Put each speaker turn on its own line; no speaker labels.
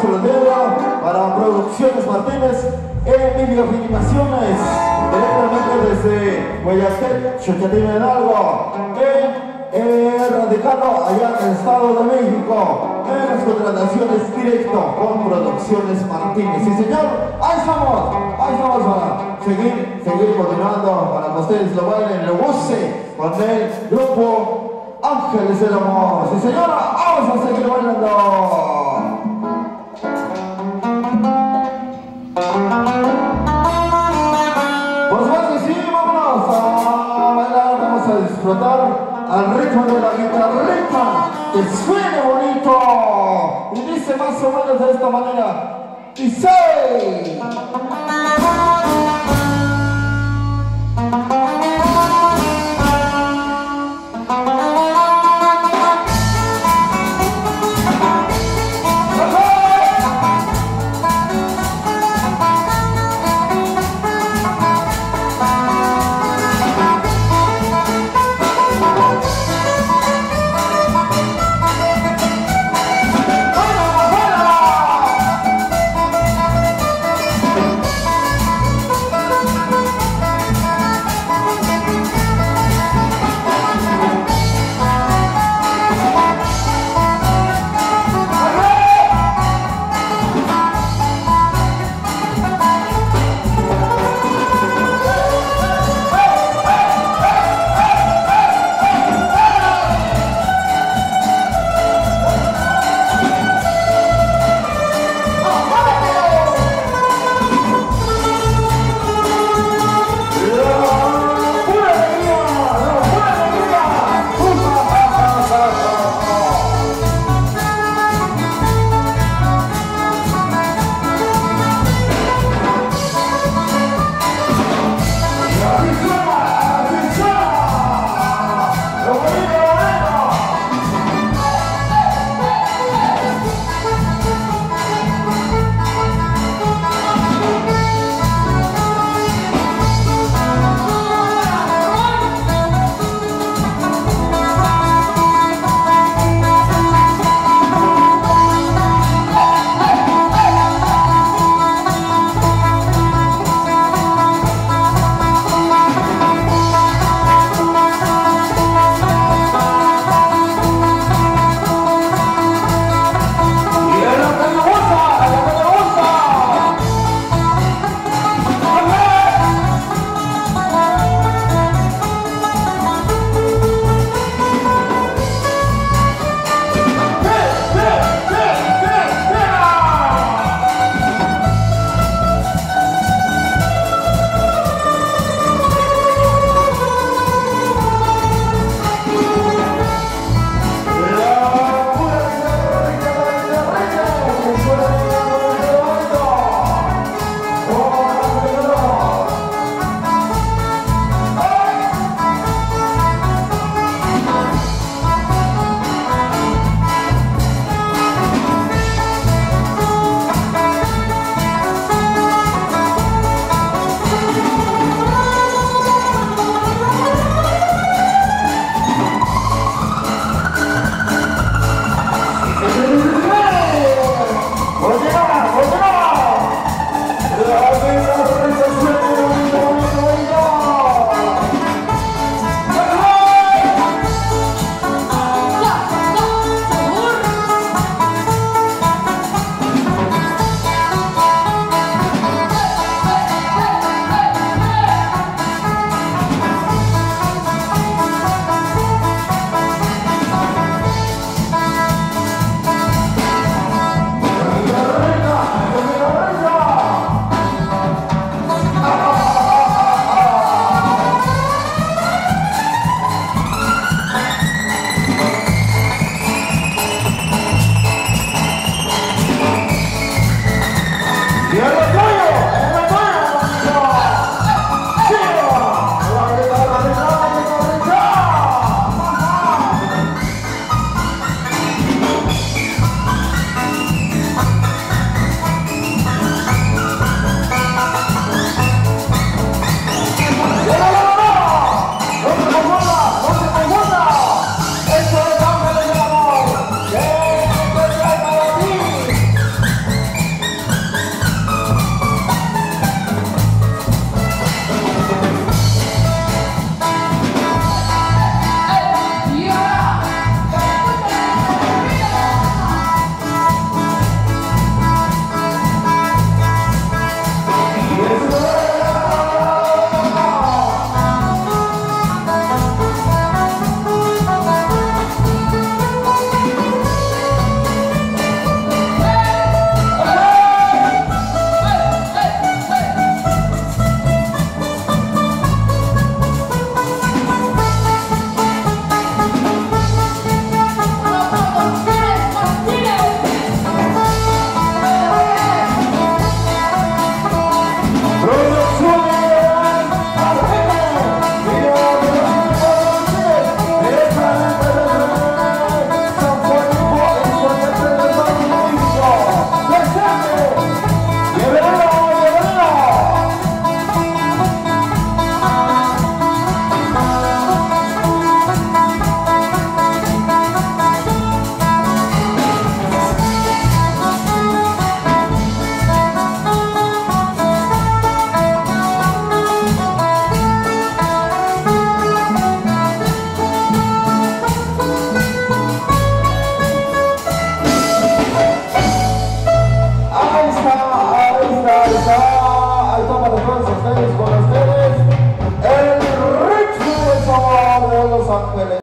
Para Producciones Martínez, Emilio Filmaciones, directamente desde Guayaquil, Chochatina Hidalgo, en radicado allá en el Estado de México, en las contrataciones directo con Producciones Martínez. Sí, señor, ahí estamos, ahí estamos para seguir, seguir continuando, para que ustedes lo bailen, lo goce con el grupo Ángeles del Amor. Sí, señora, vamos a seguir bailando. Disfrutar al ritmo de la guitarrita, que suene bonito. Y dice más o menos de esta manera, y say.